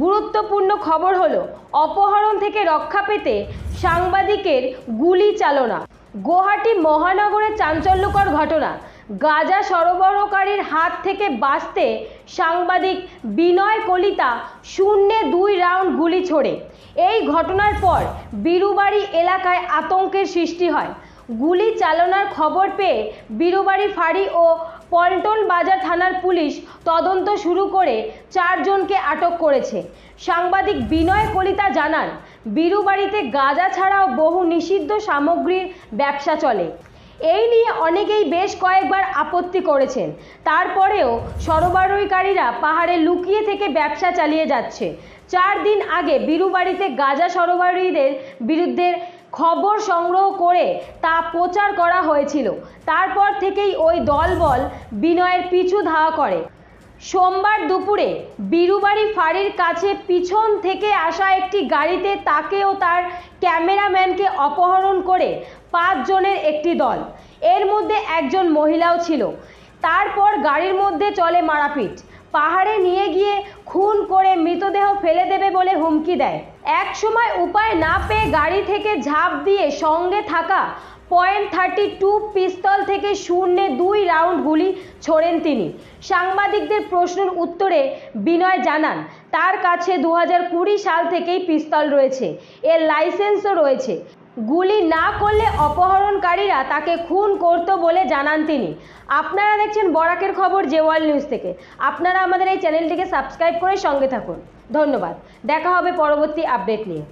গুরুত্বপূর্ণ খবর হলো, অপহরণ থেকে রক্ষা পেতে সাংবাদিকের গুলি চালনা। গুয়াহাটি মহানগরের চাঞ্চল্যকর ঘটনা। গাজা সরবরাহকারীর হাত থেকে বাঁচতে সাংবাদিক বিনয় কলিতা শূন্যে দুই রাউন্ড গুলি ছোড়ে। এই ঘটনার পর বিরুবাড়ি এলাকায় আতঙ্কের সৃষ্টি হয়। গুলি চালনার খবর পেয়ে বিরুবাড়ি ফাঁড়ি ও পল্টন বাজার থানার পুলিশ তদন্ত শুরু করে চারজনকে আটক করেছে। সাংবাদিক বিনয় কলিতা জানান বিরুবাড়িতে গাঁজা ছাড়াও বহু নিষিদ্ধ সামগ্রীর ব্যবসা চলে। এই নিয়ে অনেকেই বেশ কয়েকবার আপত্তি করেছেন। তারপরেও সরবরাহকারীরা পাহাড়ে লুকিয়ে থেকে ব্যবসা চালিয়ে যাচ্ছে। চার দিন আগে বিরুবাড়িতে গাঁজা সরবরাহীদের বিরুদ্ধে খবর সংগ্রহ করে তা প্রচার করা হয়েছিল। তারপর থেকেই ওই দলবল বিনয়ের পিছু ধাওয়া করে। সোমবার দুপুরে বিরুবাড়ি ফাঁড়ির কাছে পিছন থেকে আসা একটি গাড়িতে তাকে ও তার ক্যামেরাম্যানকে অপহরণ করে পাঁচজনের একটি দল। এর মধ্যে একজন মহিলাও ছিল। তারপর গাড়ির মধ্যে চলে মারাপিট। পাহাড়ে নিয়ে গিয়ে খুন করে মৃতদেহ ফেলে দেবে বলে হুমকি দেয়। এক সময় উপায় না পেয়ে গাড়ি থেকে ঝাঁপ দিয়ে সঙ্গে থাকা পয়েন্ট থার্টি টু পিস্তল থেকে শূন্যে দুই রাউন্ড গুলি ছোড়েন তিনি। সাংবাদিকদের প্রশ্নের উত্তরে বিনয় জানান, তার কাছে দু সাল থেকেই পিস্তল রয়েছে, এর লাইসেন্সও রয়েছে। গুলি না করলে অপহরণকারীরা তাকে খুন করত বলে জানান তিনি। আপনারা দেখছেন বরাকের খবর যে ওয়ার্ল্ড নিউজ থেকে। আপনারা আমাদের এই চ্যানেলটিকে সাবস্ক্রাইব করে সঙ্গে থাকুন। ধন্যবাদ। দেখা হবে পরবর্তী আপডেট নিয়ে।